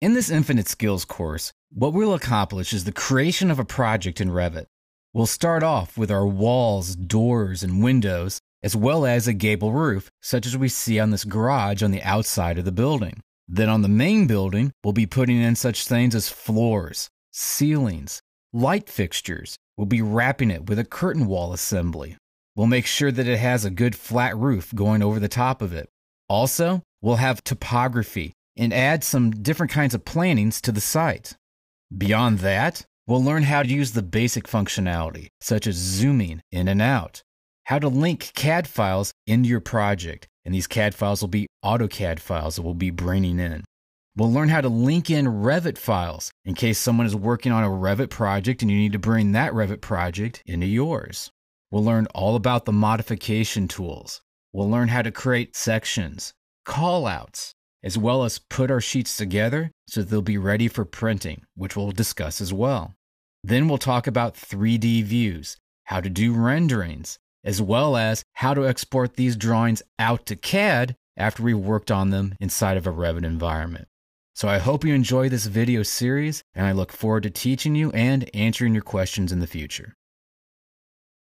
In this Infinite Skills course, what we'll accomplish is the creation of a project in Revit. We'll start off with our walls, doors, and windows, as well as a gable roof, such as we see on this garage on the outside of the building. Then on the main building, we'll be putting in such things as floors, ceilings, light fixtures. We'll be wrapping it with a curtain wall assembly. We'll make sure that it has a good flat roof going over the top of it. Also, we'll have topography and add some different kinds of plannings to the site. Beyond that, we'll learn how to use the basic functionality, such as zooming in and out, how to link CAD files into your project, and these CAD files will be AutoCAD files that we'll be bringing in. We'll learn how to link in Revit files in case someone is working on a Revit project and you need to bring that Revit project into yours. We'll learn all about the modification tools. We'll learn how to create sections, callouts, as well as put our sheets together so they'll be ready for printing, which we'll discuss as well. Then we'll talk about 3D views, how to do renderings, as well as how to export these drawings out to CAD after we've worked on them inside of a Revit environment. So I hope you enjoy this video series, and I look forward to teaching you and answering your questions in the future.